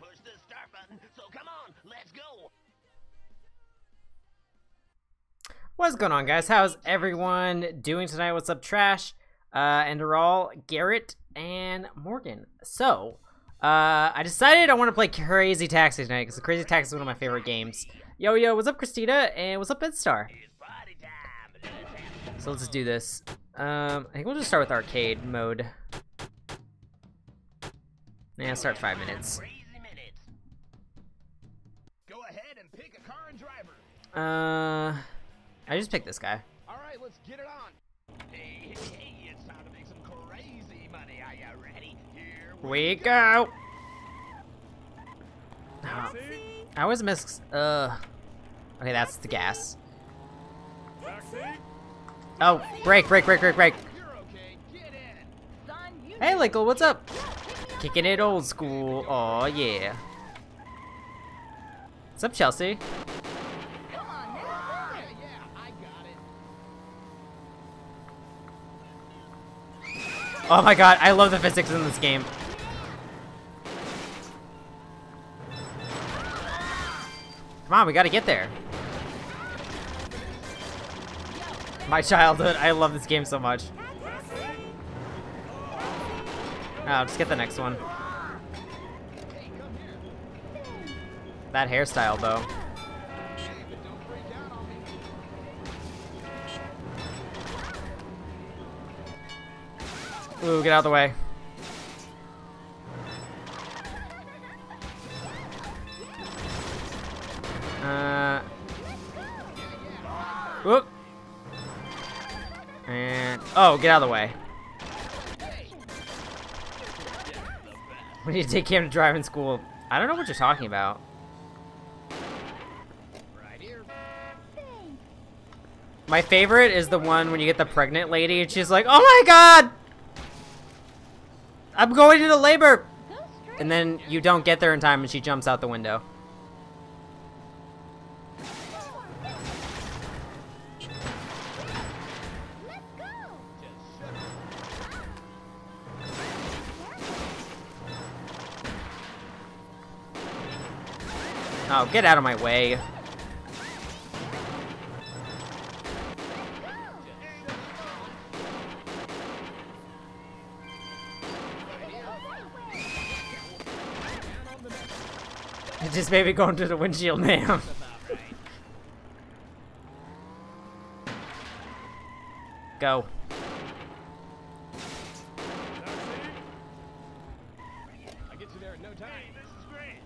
push the start button, so come on, let's go. What's going on, guys? How's everyone doing tonight? What's up, Trash? Uh, and all Garrett and Morgan. So, uh, I decided I want to play Crazy Taxi tonight because Crazy Taxi is one of my favorite games. Yo, yo, what's up, Christina? And what's up, Bedstar? So let's just do this. Um, I think we'll just start with arcade mode. Yeah, start five minutes. Go ahead and pick a car and driver. Uh, I just picked this guy. All right, let's get it on. Hey, hey, hey, it's time to make some crazy money. Are you ready? Here We go. Oh, I always miss. Uh. Okay, that's the gas. Oh, brake, brake, brake, brake, brake. Okay. Get in. Hey, Lickle, what's up? Kicking it old school. Oh yeah. What's up, Chelsea? Oh my god, I love the physics in this game. Come on, we gotta get there. My childhood, I love this game so much. Oh, just get the next one. That hairstyle, though. Ooh, get out of the way. Uh. Whoop. And oh, get out of the way. We need to take him to driving school. I don't know what you're talking about. My favorite is the one when you get the pregnant lady and she's like, "Oh my god, I'm going into labor," and then you don't get there in time and she jumps out the window. Get out of my way. It just made me go into the windshield, ma'am. Go. I get you there in no time. This is great.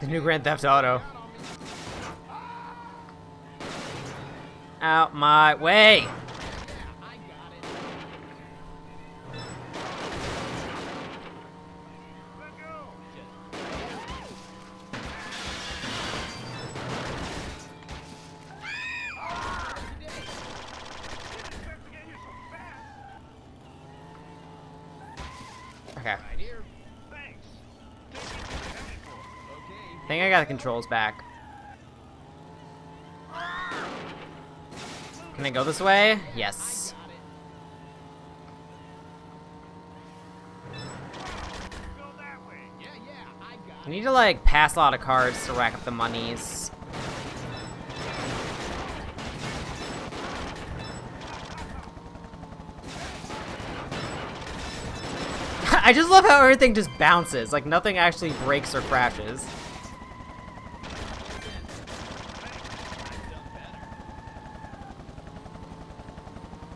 The new Grand Theft Auto. Out my way. The controls back. Can I go this way? Yes. I need to like pass a lot of cards to rack up the monies. I just love how everything just bounces, like nothing actually breaks or crashes.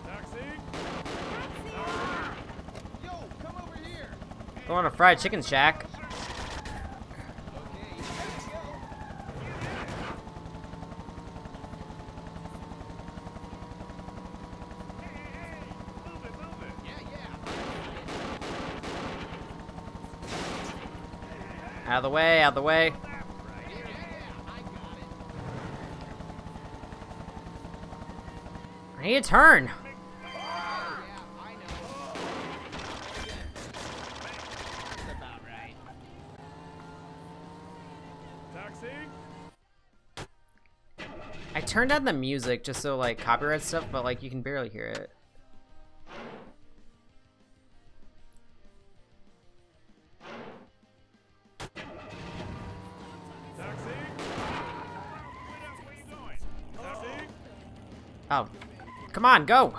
Taxi. it. Yo, come over here. Go on a fried chicken shack. Out of the way, out of the way. I need a turn. turned down the music just so like copyright stuff, but like you can barely hear it. Oh, come on, go!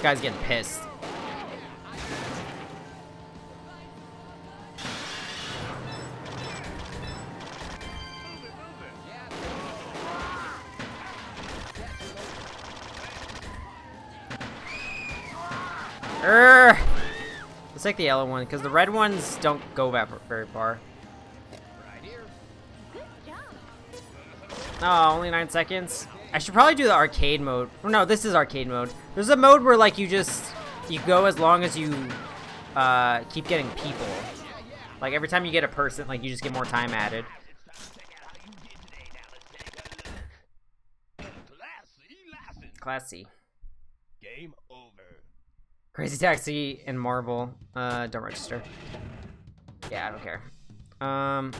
This guy's getting pissed. Urgh. Let's take the yellow one, because the red ones don't go back very far. Oh, only nine seconds. I should probably do the arcade mode. No, this is arcade mode. There's a mode where like you just you go as long as you uh, keep getting people. Like every time you get a person, like you just get more time added. It's time to check out how you did today. Now let's take a look. Classy Game over. Crazy Taxi and Marvel. Uh, don't register. Yeah, I don't care. Um,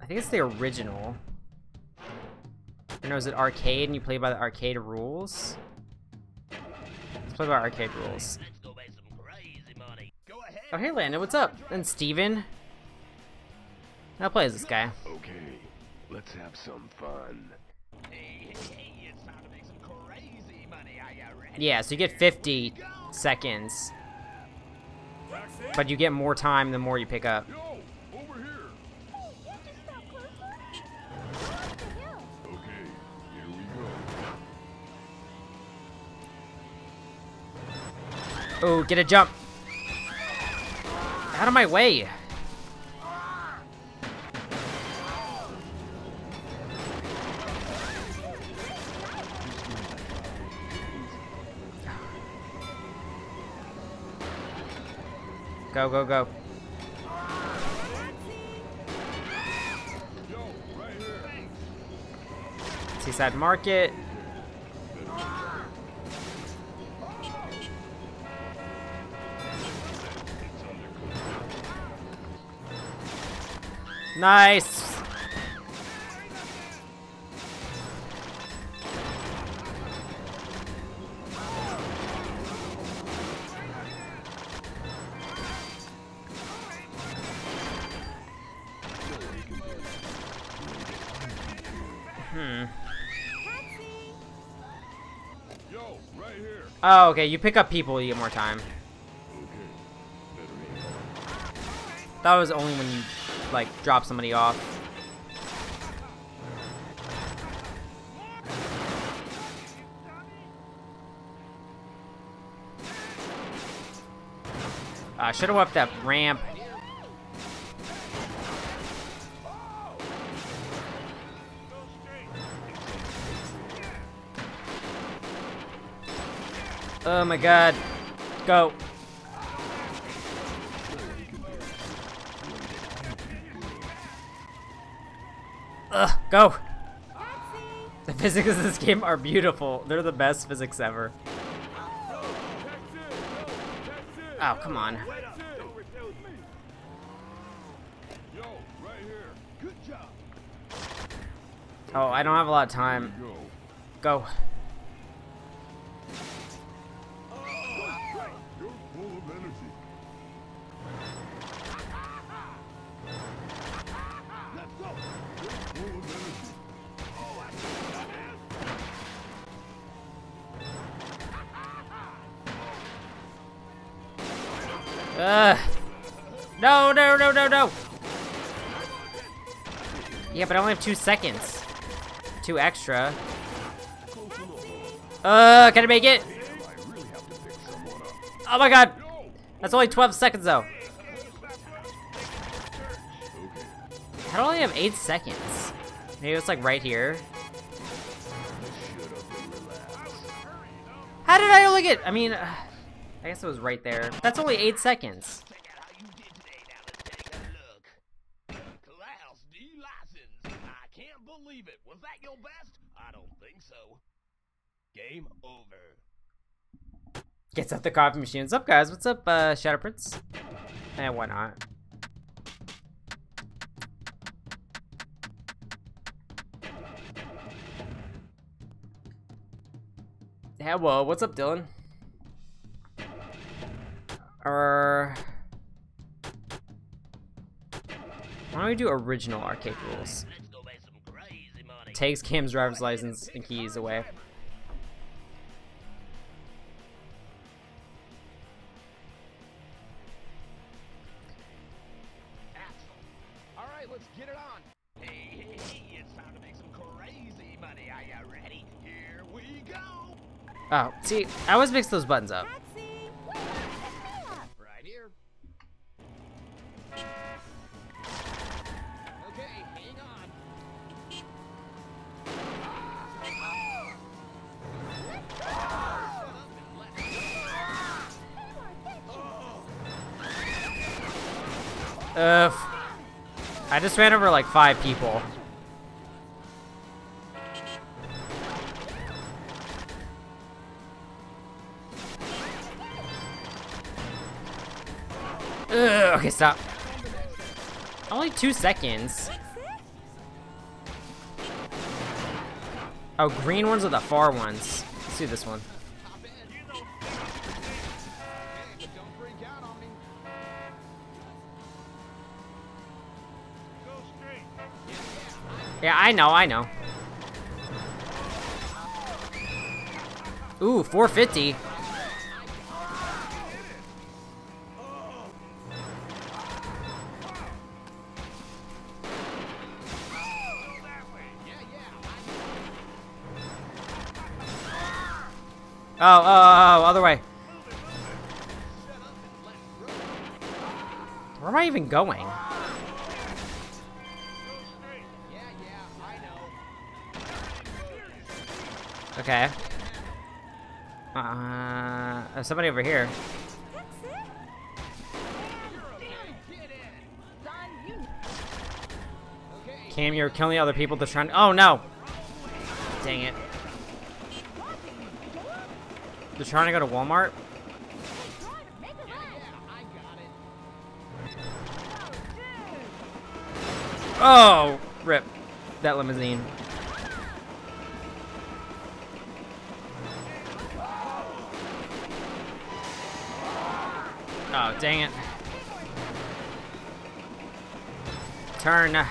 I think it's the original. Or no, is it arcade and you play by the arcade rules? Let's play by arcade rules. Let's go make some crazy money. Go ahead. Oh, hey, Landon, what's up? And Steven? How play as this guy? Okay, let's have some fun. Yeah, so you get 50 seconds. But you get more time the more you pick up. Oh, get a jump. Out of my way. Go, go, go. Seaside Market. Nice. Hmm. Oh, okay. You pick up people, you get more time. That was only when you, like, drop somebody off. Uh, I should have up that ramp. Oh my god. Go. Go. The physics of this game are beautiful. They're the best physics ever. Oh, come on. Yo, right here. Good job. Oh, I don't have a lot of time. Go. But I only have two seconds. Two extra. Uh, can I make it? Oh my god. That's only 12 seconds though. Okay, I only have 8 seconds. Maybe it's like right here. How did I only get? I mean, uh, I guess it was right there. That's only 8 seconds. Check out how you did today. Now let's take a look. Class D license. I can't believe it. Was that your best? I don't think so. Game over. Gets out the coffee machine. What's up, guys? What's up, uh, Shadow Prince? And why not? Yeah, well, what's up, Dylan? Uh, why don't we do original arcade rules? Takes Cam's driver's license and keys away. Axel. All right, let's get it on. Hey, hey, hey, it's time to make some crazy money. Are you ready? Here we go. Oh, see, I always mix those buttons up. Just ran over like five people. Ugh, okay, stop. Only two seconds. Oh, green ones are the far ones. Let's do this one. Yeah, I know, I know. Ooh, 450. Yeah, yeah. Oh, oh, oh, oh, other way. Where am I even going? Okay. Uh, there's somebody over here. Cam, you're killing other people to try. Oh no! Dang it! They're trying to go to Walmart. Oh, rip that limousine. Go dang it. Turn. Uh,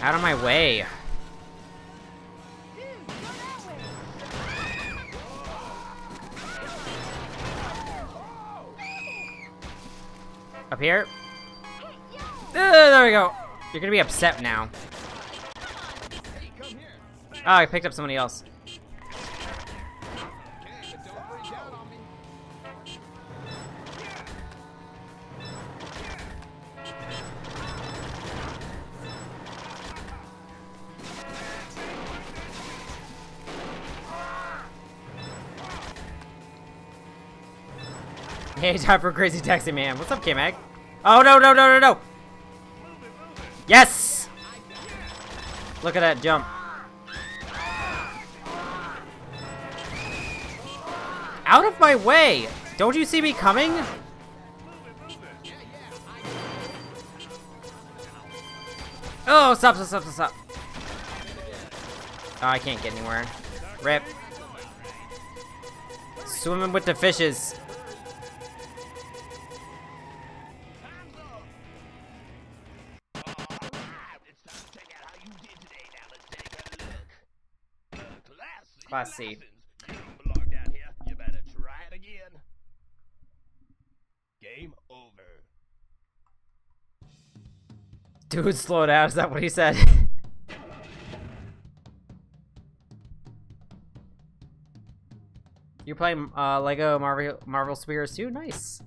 out of my way! Up here. We go. You're gonna be upset now. Oh, I picked up somebody else. Hey, time for Crazy Taxi Man. What's up, K-Mag? Oh, no, no, no, no, no. Yes! Look at that jump. Out of my way! Don't you see me coming? Oh, stop, stop, stop, stop. Oh, I can't get anywhere. Rip. Swimming with the fishes. Again. Game over. Dude, slow down. Is that what he said? You're playing uh, Lego Marvel Marvel Spears too? Nice.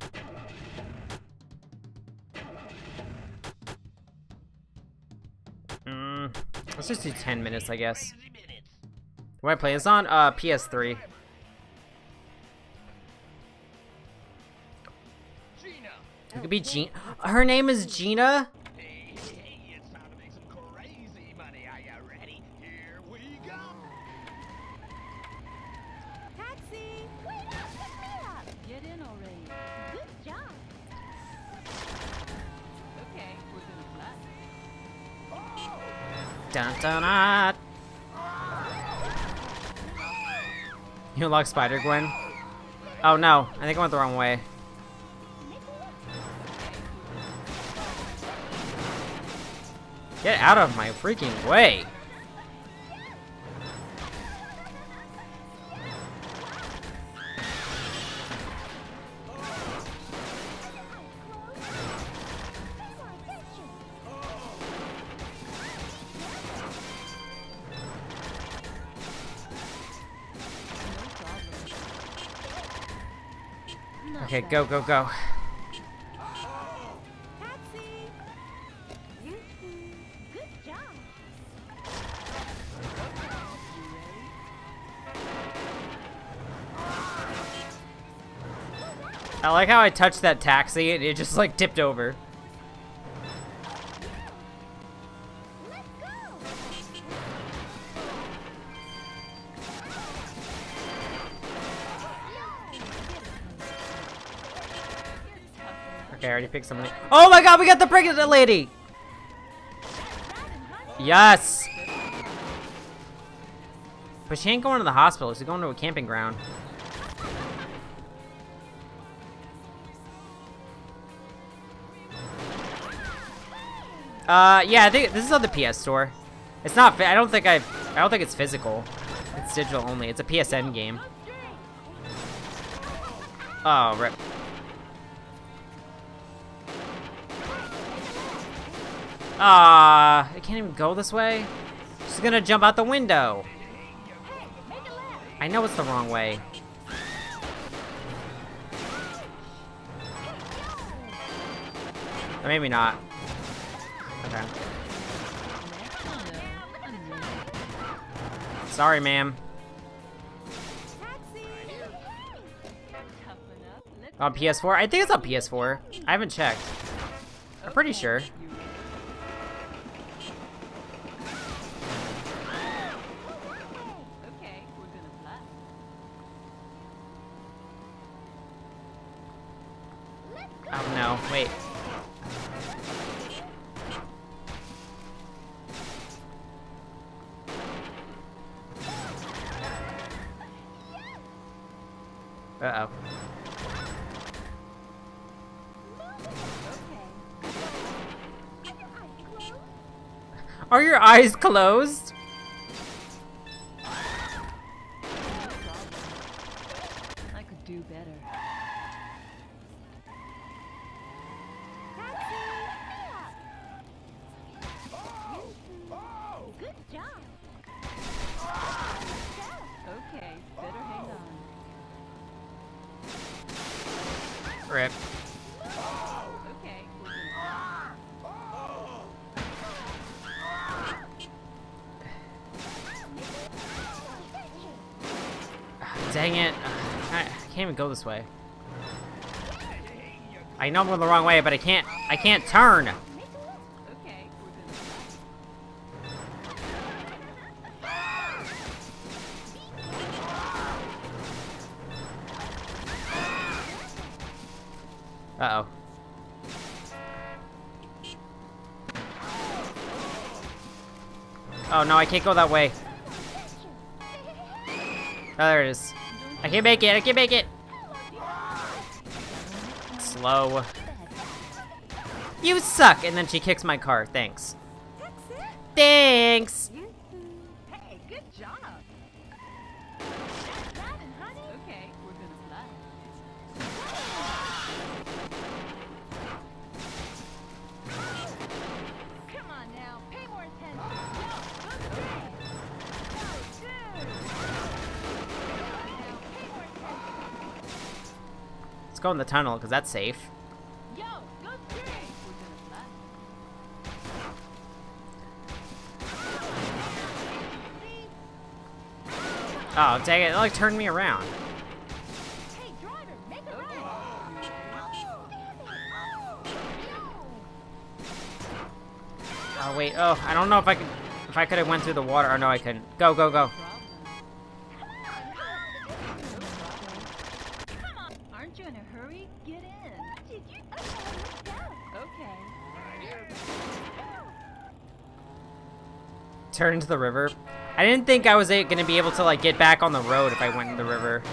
Mm, let's just do 10 minutes, I guess. What am I playing this on? Uh, PS3. It could be Gina. Her name is Gina? You unlock Spider Gwen? Oh no, I think I went the wrong way. Get out of my freaking way! Okay, go, go, go. Job. I like how I touched that taxi and it just like tipped over. Already somebody. Oh my god, we got the pregnant lady! Yes! But she ain't going to the hospital, she's going to a camping ground. Uh, yeah, I think this is on the PS Store. It's not. I don't think I. I don't think it's physical. It's digital only. It's a PSN game. Oh, rip. Ah, I can't even go this way. She's gonna jump out the window. I know it's the wrong way. Or maybe not. Okay. Sorry, ma'am. On PS4? I think it's on PS4. I haven't checked. I'm pretty sure. Are your eyes closed? Go this way. I know I'm going the wrong way, but I can't, I can't turn. Uh-oh. Oh no, I can't go that way. Oh, there it is. I can't make it, I can't make it. Slow. You suck! And then she kicks my car, thanks. Thanks! in the tunnel, because that's safe. Yo, oh, dang it. It, like, turned me around. Oh, wait. Oh, I don't know if I could... If I could have went through the water. Oh, no, I couldn't. Go, go, go. Turn into the river. I didn't think I was gonna be able to like get back on the road if I went in the river.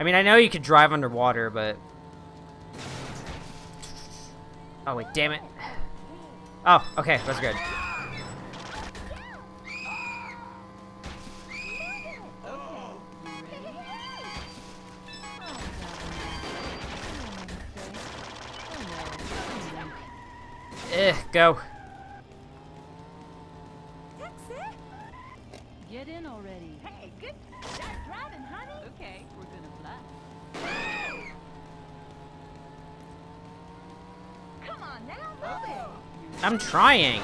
I mean, I know you could drive underwater, but. Oh wait, damn it. Oh, okay, that's good. Eh, go. Get in already. Hey, good start driving, honey. Okay, we're gonna fly. Come on now, move it. I'm trying.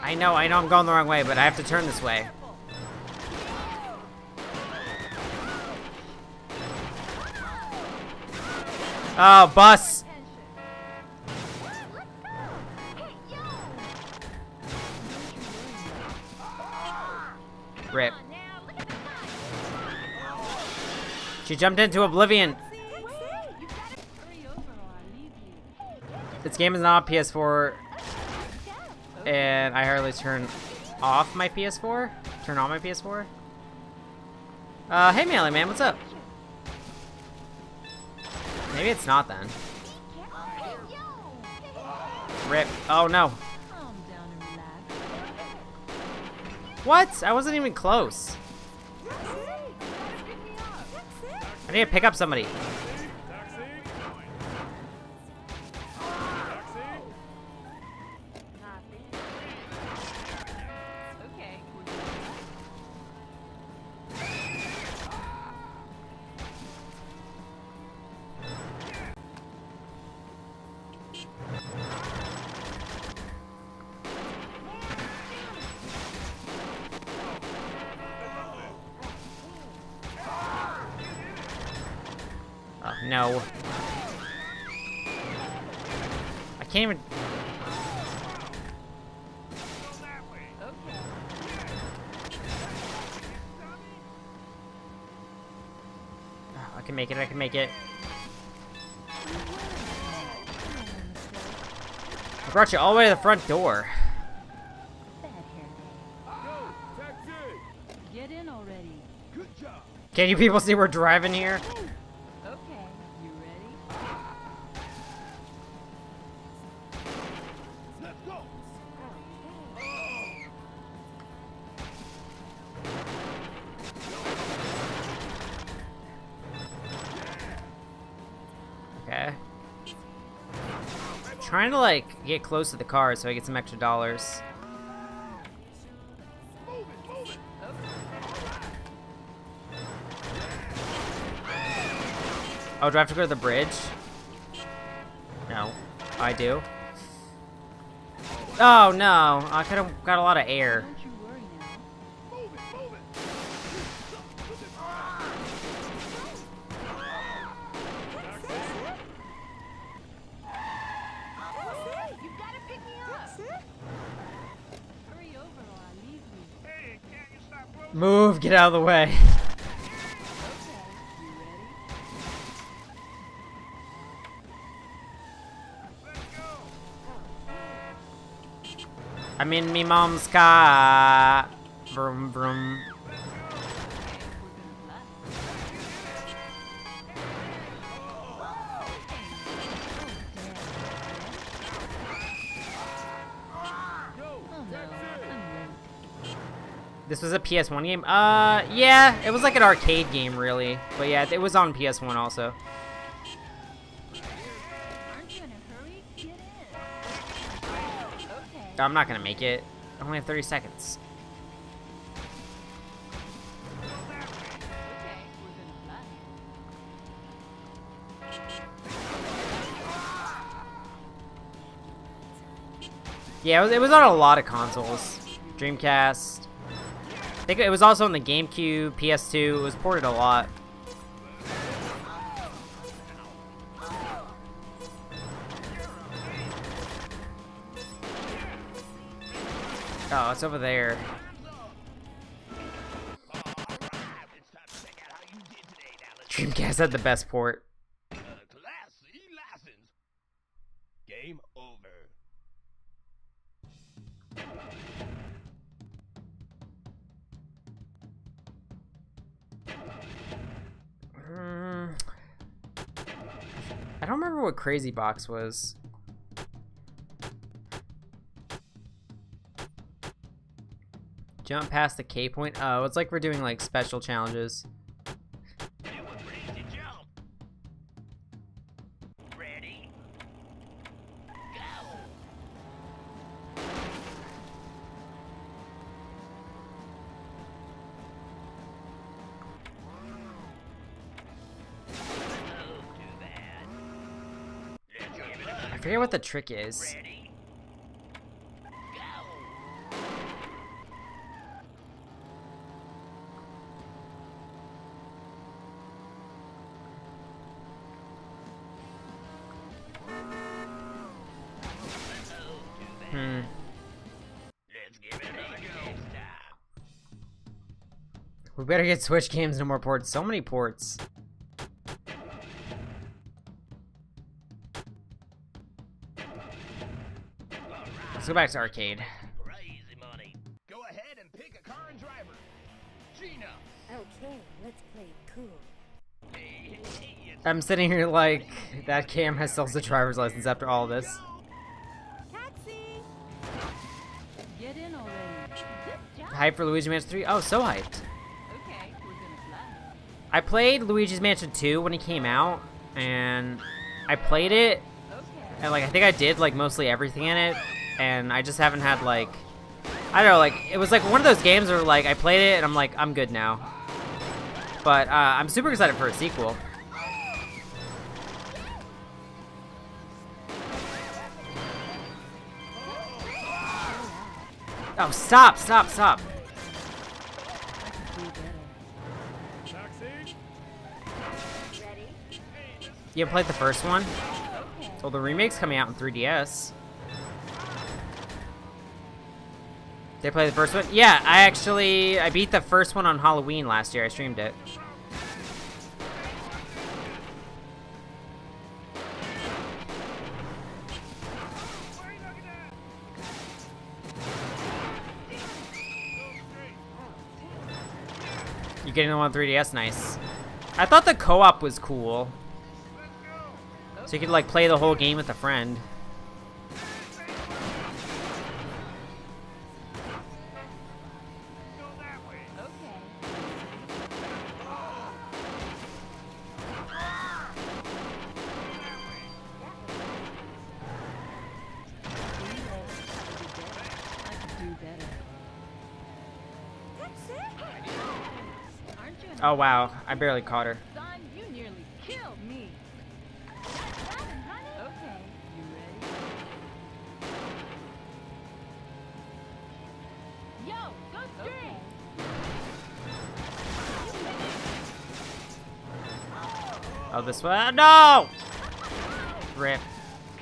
I know, I know I'm going the wrong way, but I have to turn this way. Oh, bus! She jumped into oblivion. This game is not PS4, and I hardly turn off my PS4. Turn on my PS4. Uh, hey Melee Man, what's up? Maybe it's not then. Rip. Oh no. What? I wasn't even close. I need to pick up somebody. You all the way to the front door. Bad hair Go, taxi! day. Get in already. Good job. Can you people see we're driving here? Get close to the car so I get some extra dollars. Oh, do I have to go to the bridge? No. I do. Oh no, I could have got a lot of air. Out of the way. I'm in me mom's car. Vroom vroom. This was a PS1 game? Uh, yeah, it was like an arcade game, really. But yeah, it was on PS1 also. I'm not gonna make it. I only have 30 seconds. Yeah, it was, it was on a lot of consoles. Dreamcast. I think it was also on the GameCube, PS2. It was ported a lot. Oh, it's over there. Dreamcast had the best port. Crazy Box was. Jump past the K point. Oh, it's like we're doing like special challenges. The trick is. Hmm. We better get Switch games, no more ports. So many ports. Let's go back to arcade. Crazy money. Go ahead and pick a car and driver. Gina. Okay, let's play cool. Hey, hey, hey, I'm sitting here like that cam has sells the driver's license after all this. Taxi! Get in already. Hype for Luigi Mansion 3? Oh, so hyped. Okay, we're gonna fly. I played Luigi's Mansion 2 when it came out, and I played it, and like I think I did like mostly everything in it, and I just haven't had like I don't know, like it was like one of those games where like I played it and I'm like I'm good now. But uh, I'm super excited for a sequel. Oh, stop, stop, stop. You played the first one? Well, the remake's coming out in 3DS. I play the first one? Yeah, I actually I beat the first one on Halloween last year. I streamed it. You getting the one on 3DS? Nice. I thought the co-op was cool. So you could like play the whole game with a friend. Oh wow, I barely caught her. son? You nearly killed me. Okay, you ready? Yo, go straight. Oh, this one. Ah, no! Rip.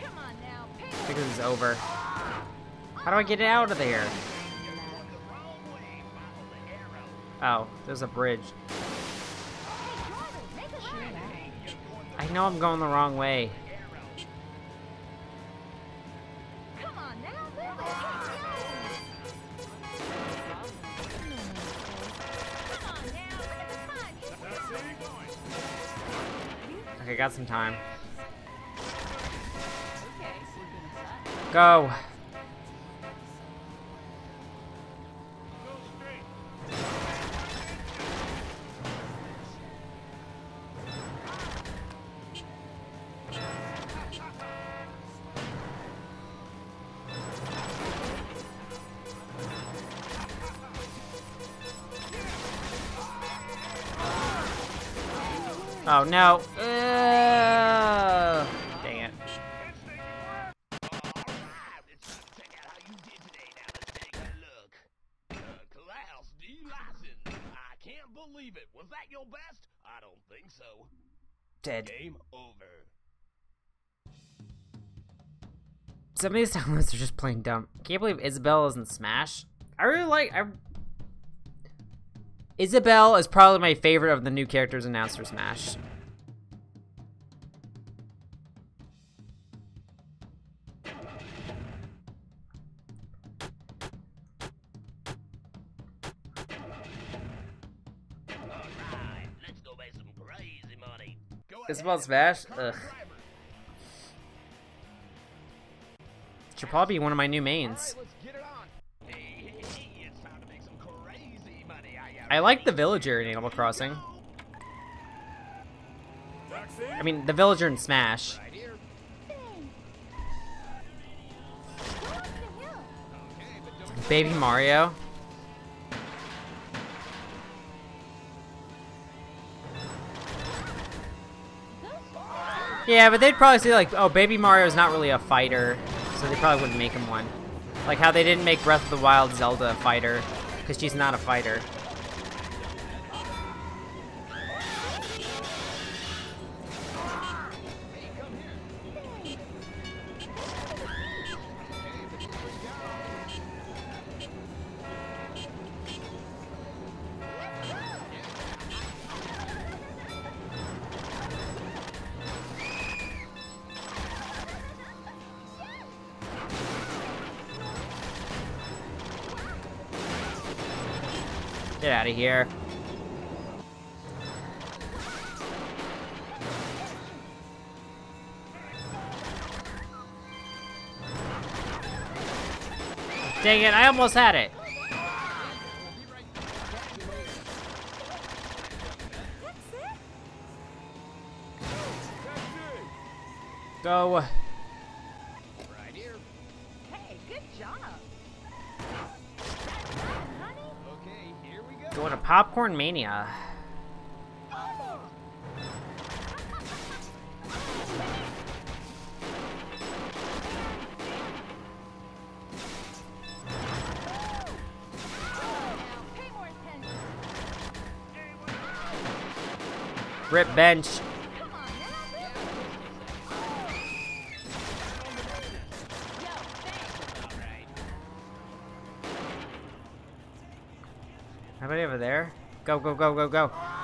Come on now, pay I think this is over. How do I get it out of there? Oh, there's a bridge. Make a right. I know I'm going the wrong way. Come on now, move it. Come on now, look at the fun. Okay, got some time. Okay, we're gonna Go. Class D license. can't believe it. Was that your best? I don't think so. Dead. Game over. Some of these downloads are just plain dumb. Can't believe Isabelle isn't Smash. I really like. I... Isabelle is probably my favorite of the new characters announced for Smash. Isabelle ahead, Smash? Ugh. Should probably be one of my new mains. I like the villager in Animal Crossing. I mean, the villager in Smash. Baby here. Yeah, but they'd probably say like, oh, Baby Mario's not really a fighter, so they probably wouldn't make him one. Like how they didn't make Breath of the Wild Zelda a fighter, because she's not a fighter. Here. Dang it, I almost had it. It? Go. Popcorn Mania. Rip bench. Go, go, go, go, go.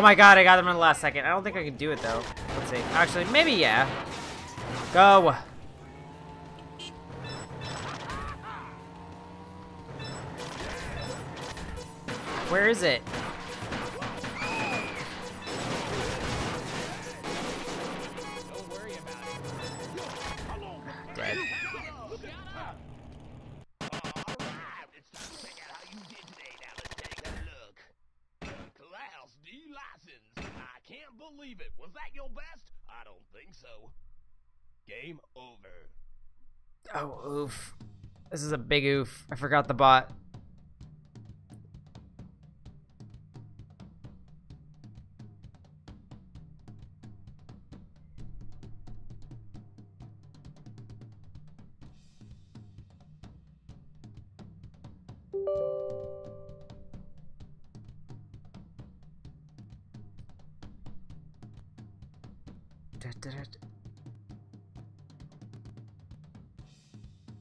Oh my god, I got them in the last second. I don't think I can do it though. Let's see. Actually, maybe yeah. Go. Where is it? Big oof. I forgot the bot.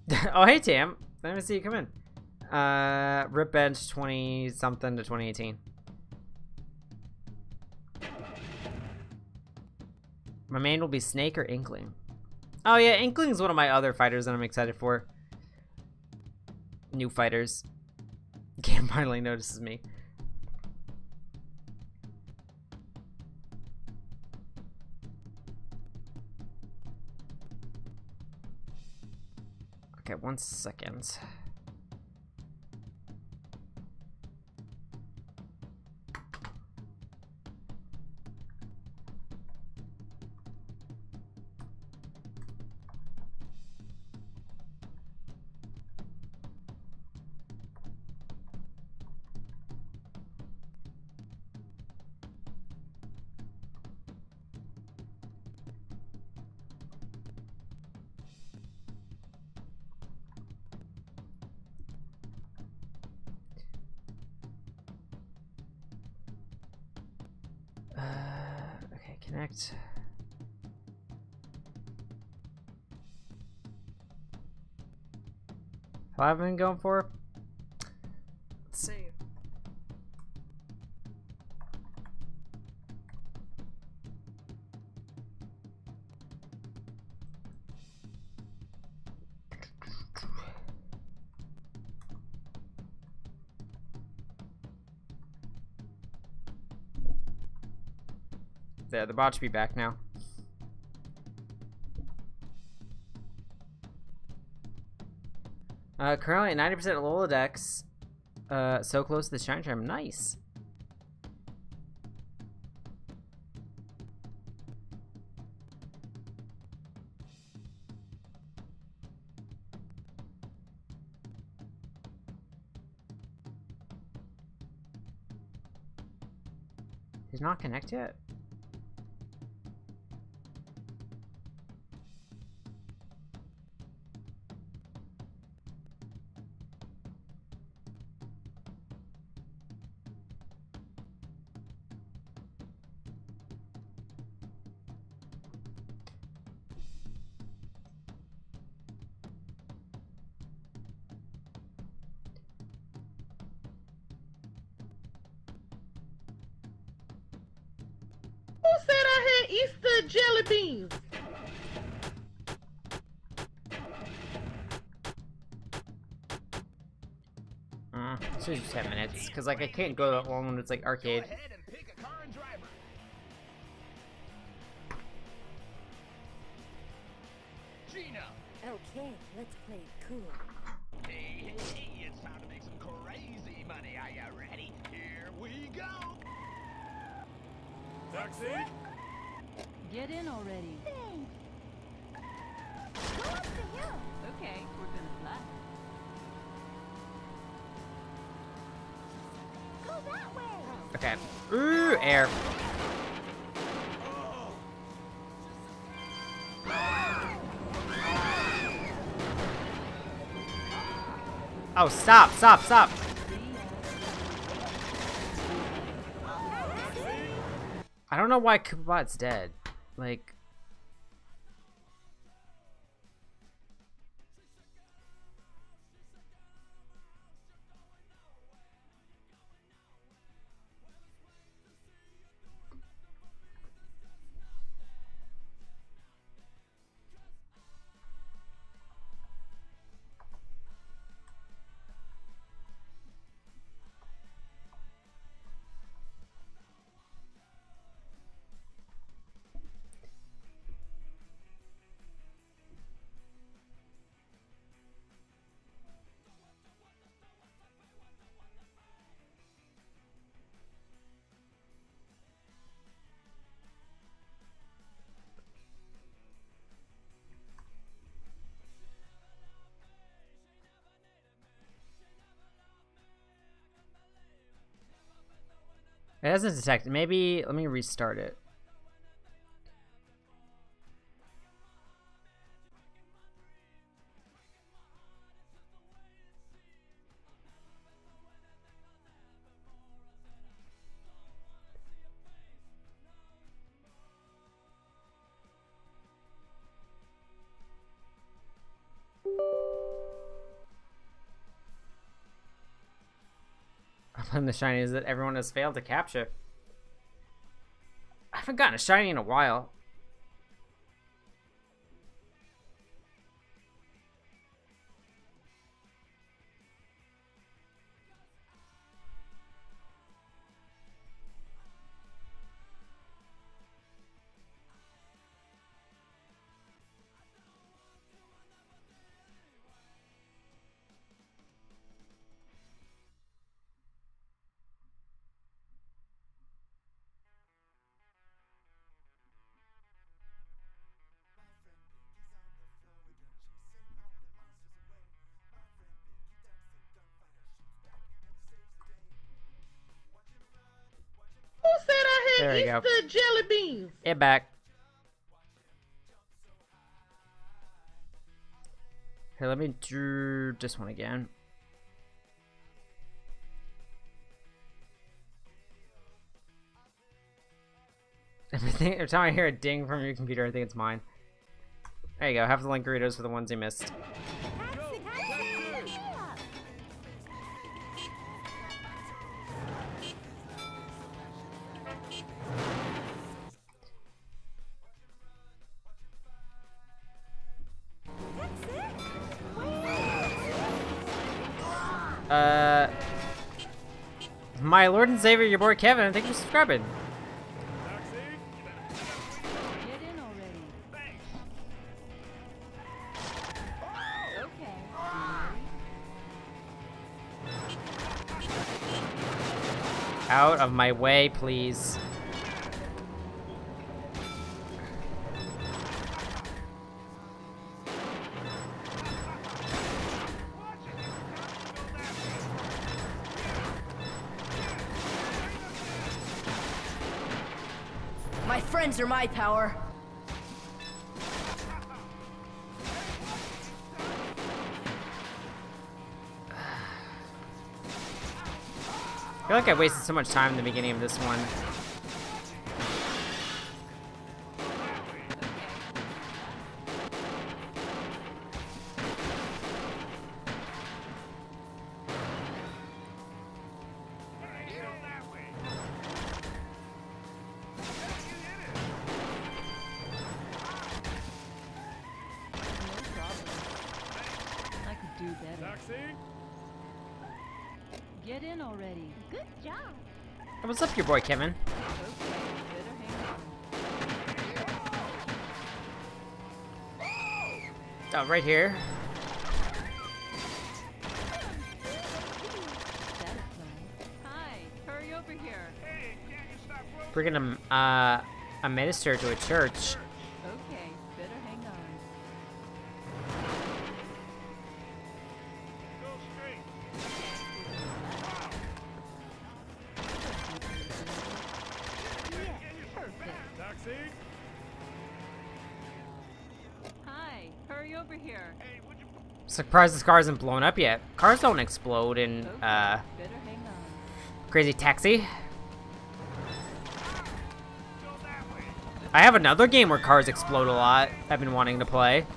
oh, hey, Tam. Let me see you come in. Uh, Rip Bench 20 something to 2018. My main will be Snake or Inkling. Oh, yeah, Inkling's one of my other fighters that I'm excited for. New fighters. Cam finally notices me. One second. What have I been going for? Let's see. There, the bot should be back now. Uh, currently at 90% Loladex. Uh, so close to the Shiny Charm. Nice. He's not connect yet? Easter jelly beans? Uh, it's just 10 minutes. Because, like, I can't go that long when it's, like, arcade. And pick a car and driver. Gena. Okay, let's play cool. Stop, stop, stop. I don't know why Kubot's dead. Like, it hasn't detected. Maybe, let me restart it. The shiny is that everyone has failed to capture. I haven't gotten a shiny in a while. You go. Easter jelly beans? It back. Here, let me do this one again. Every every time I hear a ding from your computer, I think it's mine. There you go. Have the link Doritos for the ones you missed. Uh, my lord and savior, your boy Kevin, and thank you for subscribing. Out of my way, please. Friends are my power. I feel like I wasted so much time in the beginning of this one. Boy Kevin? Okay. Better hang on. Oh, right here. Hi. Hurry over here. Bringing a, uh, a minister to a church. Yeah. Hi. Hurry over here. Surprised this car hasn't blown up yet. Cars don't explode in, Okay. uh, hang on. Crazy Taxi. I have another game where cars explode a lot. I've been wanting to play.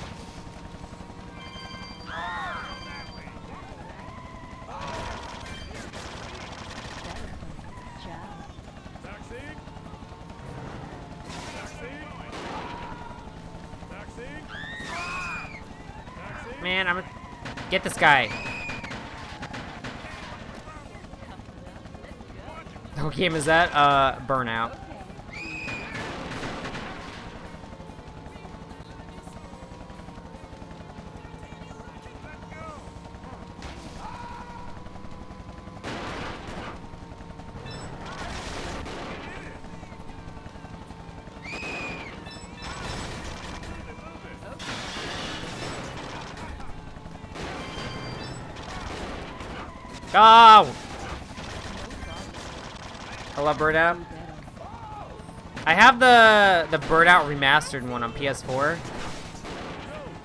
Guy. What game is that? Uh, Burnout. Oh! Love Burnout. I have the the Burnout remastered one on PS4.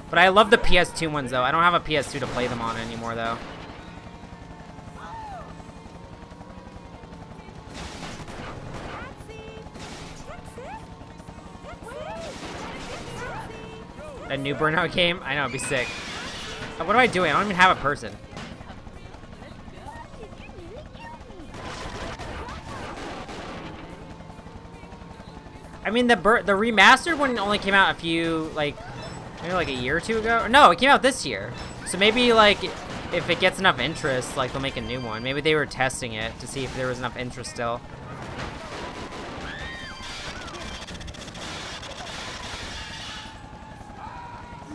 But I love the PS2 ones though. I don't have a PS2 to play them on anymore though. A new Burnout game? I know, it'd be sick. What am I doing? I don't even have a person. I mean, the the remastered one only came out a few, like, maybe like a year or two ago. No, it came out this year. So maybe, like, if it gets enough interest, like, they'll make a new one. Maybe they were testing it to see if there was enough interest still.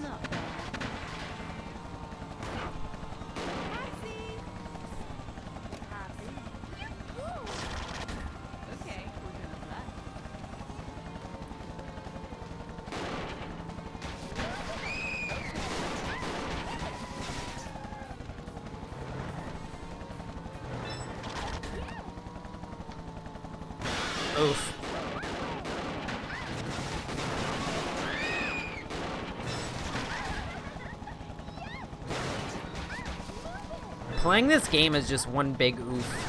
Not Playing this game is just one big oof.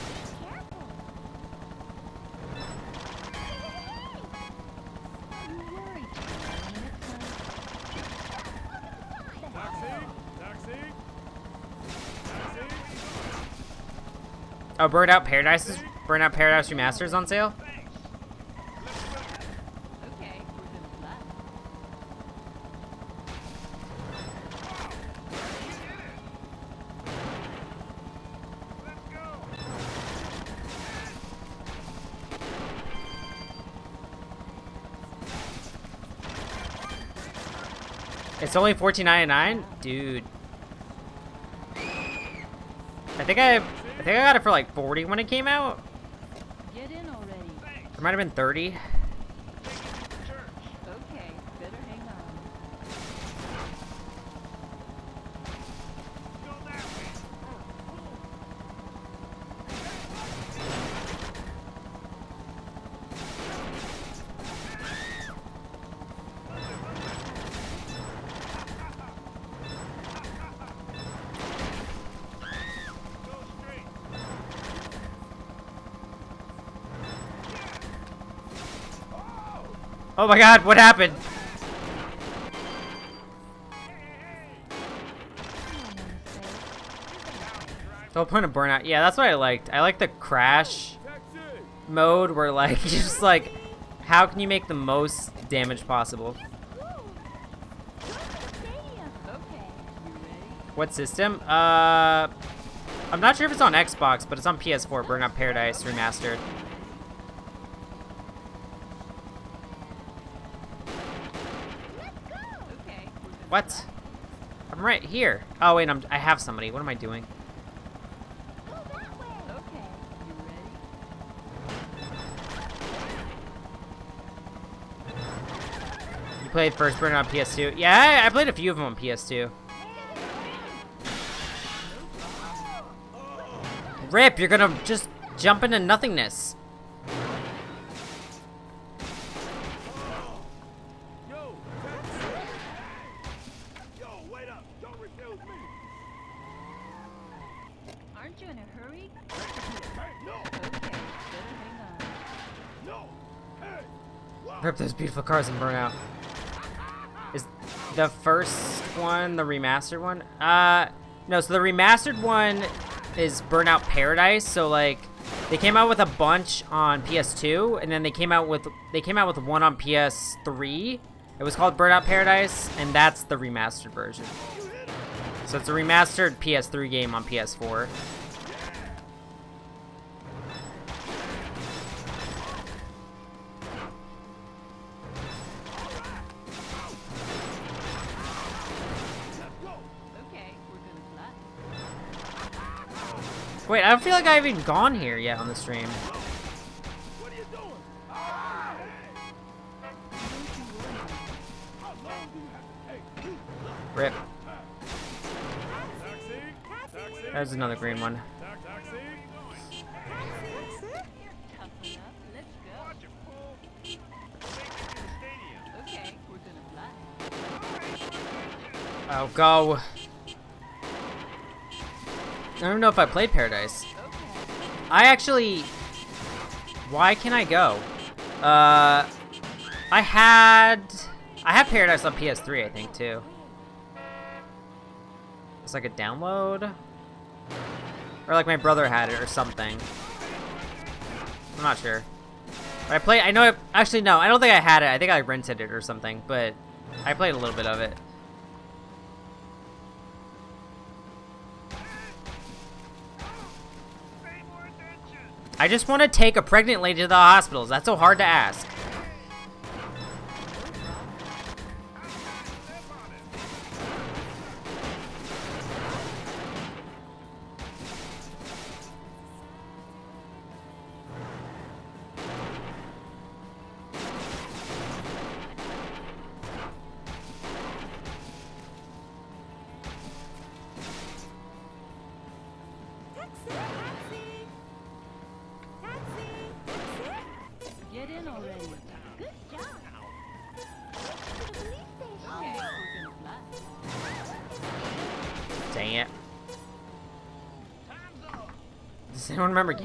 Oh, Burnout Paradise is Burnout Paradise Remastered is on sale? It's only $14.99? Dude. I think I, I think I got it for like 40 when it came out. It might have been 30. Oh my god, what happened? Whole point of Burnout, yeah, that's what I liked. I like the crash mode where like just like how can you make the most damage possible? What system? Uh I'm not sure if it's on Xbox, but it's on PS4, Burnout Paradise Remastered. Okay, we're gonna What? I'm right here. Oh wait, I'm I have somebody. What am I doing? You played first Burnout on PS2? Yeah, I, I played a few of them on PS2. Rip, you're gonna just jump into nothingness. Yo, Yo, wait up. Don't refuse me. Aren't you in a hurry? Hey, no, Okay, better hang on. no. Hey, Rip those beautiful cars in Burnout. Is the first one the remastered one? Uh, no. So the remastered one is Burnout Paradise. So like, they came out with a bunch on PS2, and then they came out with they came out with one on PS3. It was called Burnout Paradise, and that's the remastered version. So it's a remastered PS3 game on PS4. Wait, I don't feel like I've even gone here yet on the stream. Rip. There's another green one. Oh, taxi. Toughen I don't know if I played Paradise. I actually... Why can I go? Uh... I had... I had Paradise on PS3, I think, too. It's like a download? Or like my brother had it or something. I'm not sure. But I play. I know I... Actually, no. I don't think I had it. I think I rented it or something. But I played a little bit of it. I just want to take a pregnant lady to the hospitals. That's so hard to ask.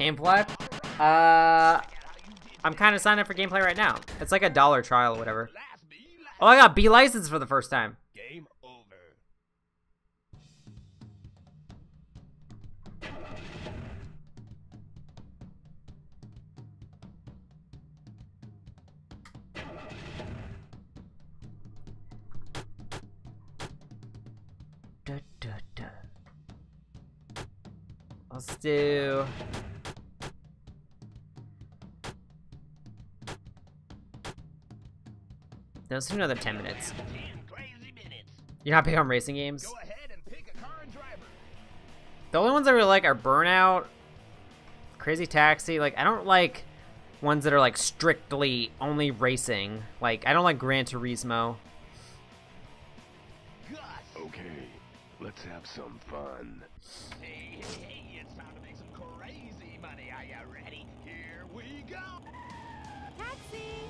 gameplay. Uh, I'm kind of signed up for gameplay right now. It's like a dollar trial or whatever. Oh, I got B license for the first time. Game over. Let's do Let's do another 10 minutes. Ten crazy minutes. You're not big on racing games? Go ahead and pick a car and driver. The only ones I really like are Burnout, Crazy Taxi. Like, I don't like ones that are like strictly only racing. Like, I don't like Gran Turismo. Okay, let's have some fun. Hey, hey, hey, it's time to make some crazy money. Are you ready? Here we go. Taxi!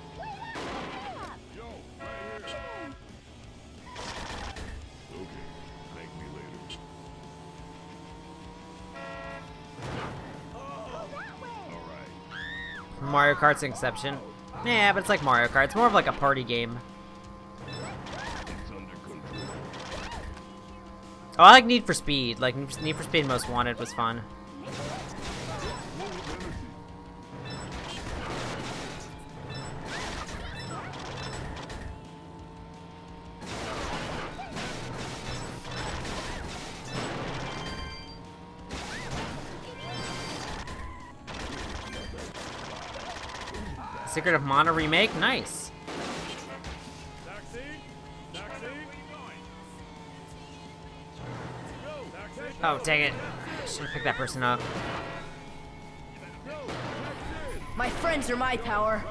Mario Kart's an exception. Yeah, but it's like Mario Kart. It's more of like a party game. Oh, I like Need for Speed. Like Need for Speed Most Wanted was fun. Of Mana remake, nice. Oh, dang it. Should have picked that person up. My friends are my power.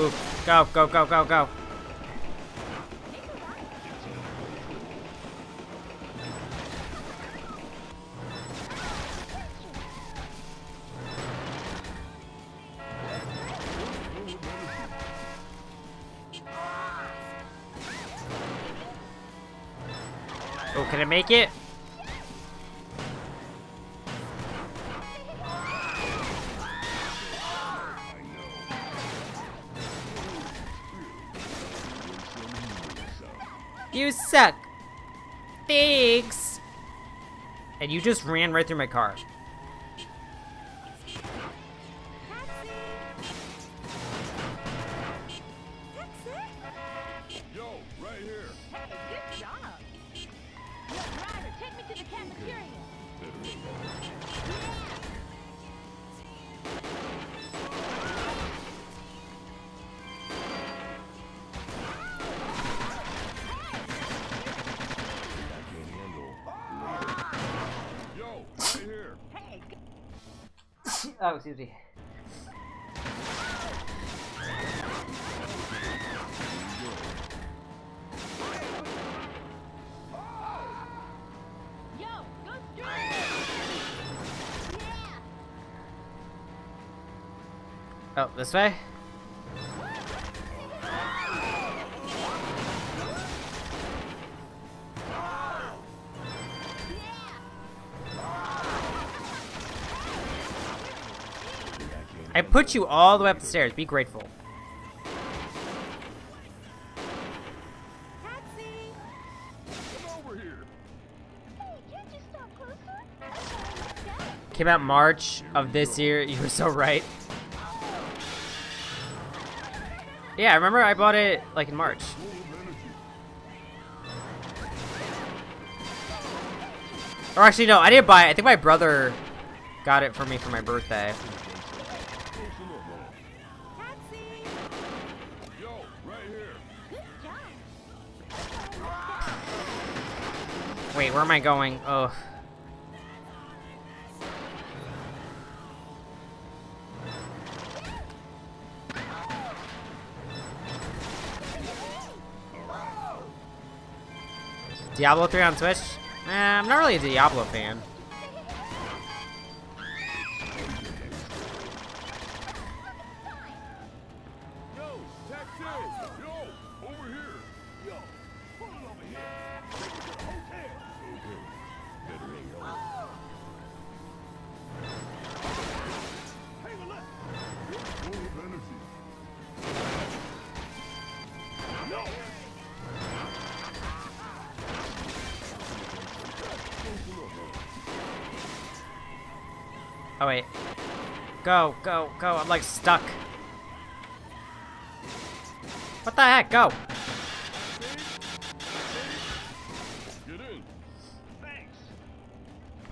Ooh, go, go, go, go, go. Oh, can I make it? You just ran right through my car. This way? I put you all the way up the stairs. Be grateful. Taxi! Come over here. Hey, can't you stop closer? Okay, let's go! Came out March of this year. You were so right. Yeah, I remember I bought it like in March. Or actually, no, I didn't buy it. I think my brother got it for me for my birthday. Wait, where am I going? Oh. Diablo 3 on Switch? Eh, I'm not really a Diablo fan. Go, go, go. I'm like stuck. What the heck? Go.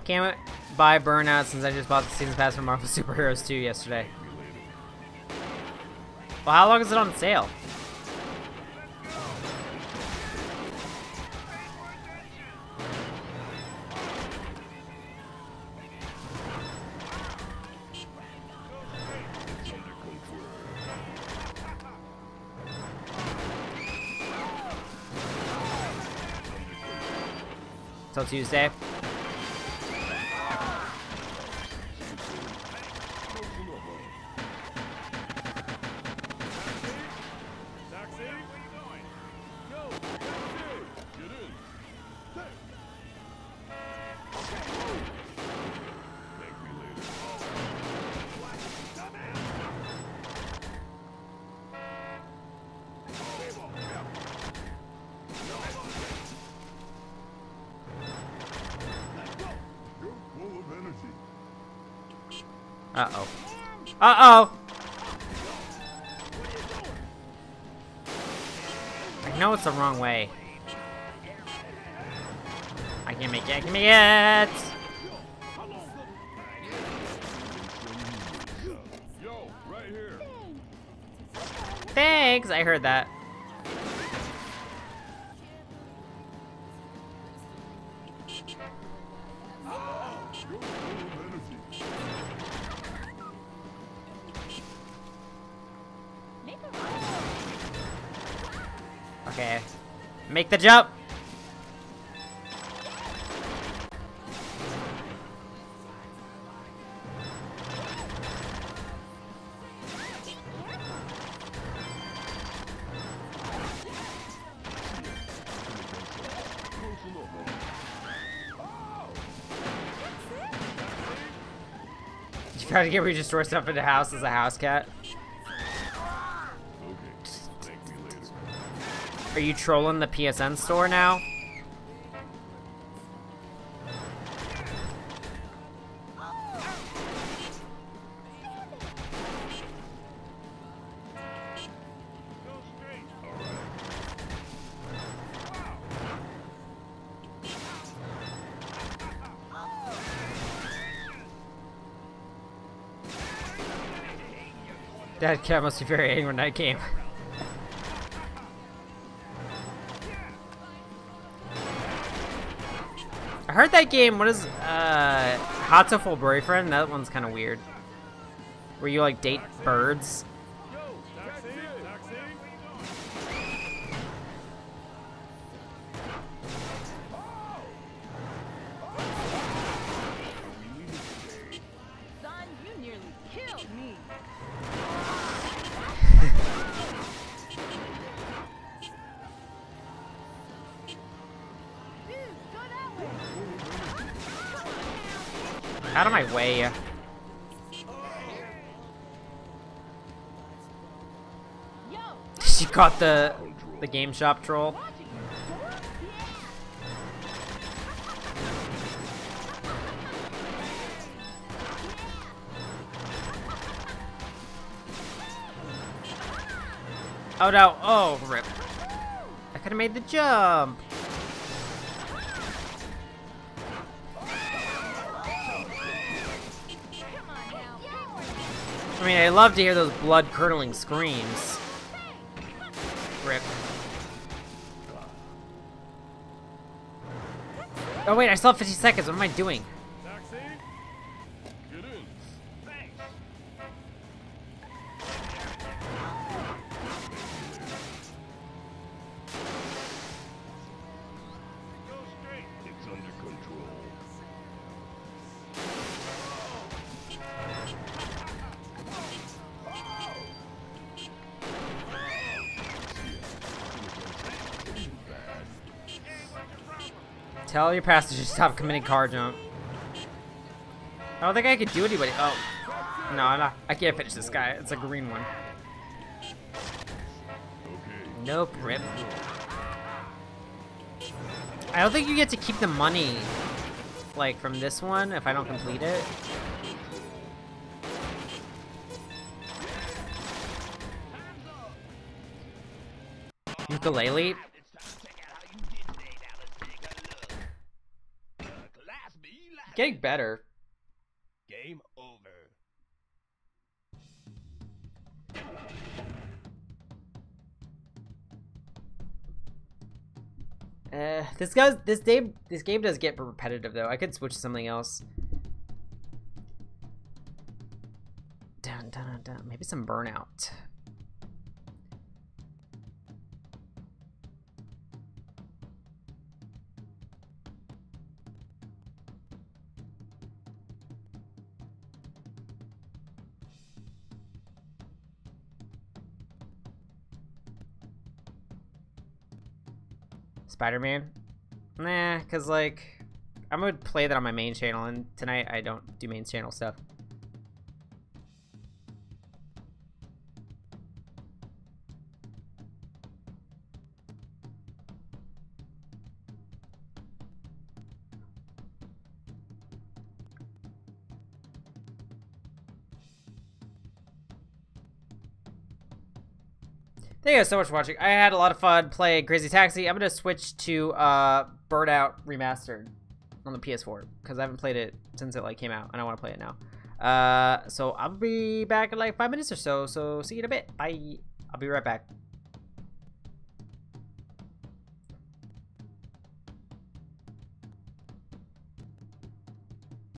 Can't buy Burnout since I just bought the season pass for Marvel Superheroes 2 yesterday. Well, how long is it on sale? Tuesday. Uh-oh! Jump! Enough. You to get me to store stuff in the house as a house cat? Are you trolling the PSN store now? That cat must be very angry when that came. That game, what is, uh, Hatoful Boyfriend? That one's kind of weird. Where you, like, date birds. Game shop troll. Oh no, oh, rip. I could have made the jump. I mean, I love to hear those blood curdling screams. Oh wait, I still have 50 seconds. What am I doing? Tell your passengers to stop committing car jump. I don't think I could do anybody. Oh. No, I'm not. I can't finish this guy. It's a green one. Nope, rip. I don't think you get to keep the money, like, from this one if I don't complete it. Ukulele? It's time to check out how you did today. Now let's take a look. Uh, Class B license. Getting better. Game over. Uh, this guy's this game this game does get repetitive though. I could switch to something else. Dun, dun, dun, dun. Maybe some burnout. Spider-Man? Nah, cause like I'm gonna play that on my main channel, and tonight I don't do main channel stuff. Thank you guys so much for watching. I had a lot of fun playing Crazy Taxi. I'm gonna switch to uh, Burnout Remastered on the PS4 because I haven't played it since it like came out, and I want to play it now. Uh, so I'll be back in like five minutes or so. So see you in a bit. Bye. I'll be right back.